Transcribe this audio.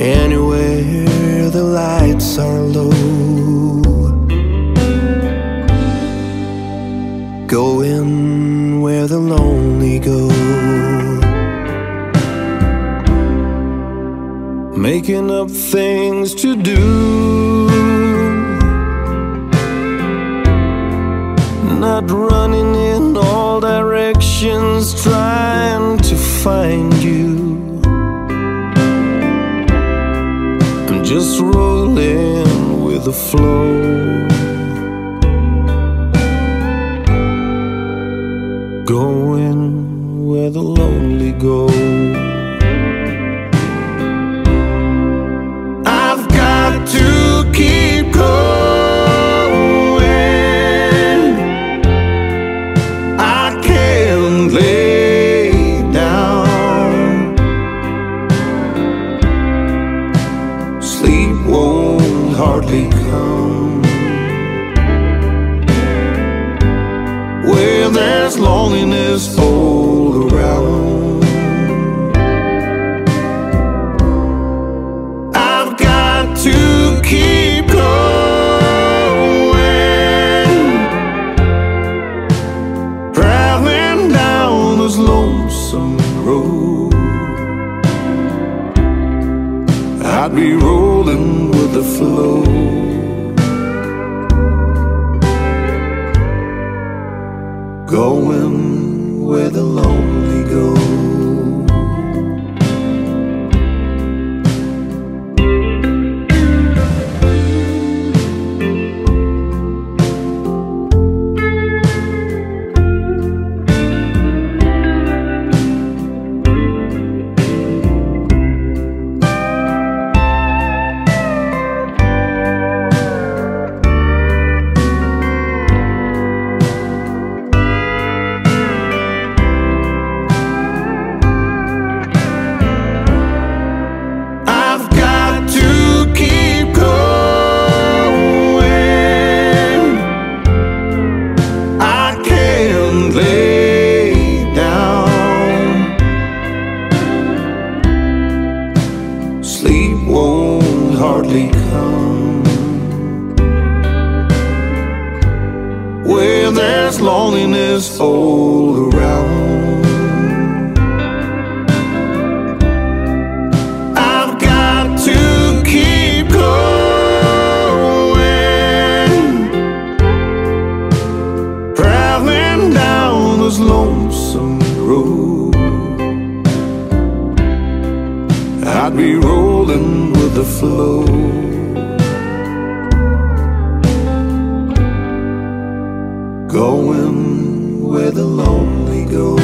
Anywhere the lights are low. Going where the lonely go. Making up things to do. Not running in all directions, trying to find just rolling with the flow. Loneliness all around. I've got to keep going, traveling down this lonesome road. I'd be rolling with the flow. Won't. Where there's loneliness all around. I've got to keep going, traveling down this lonesome road. I'd be rolling the flow. Going where the lonely go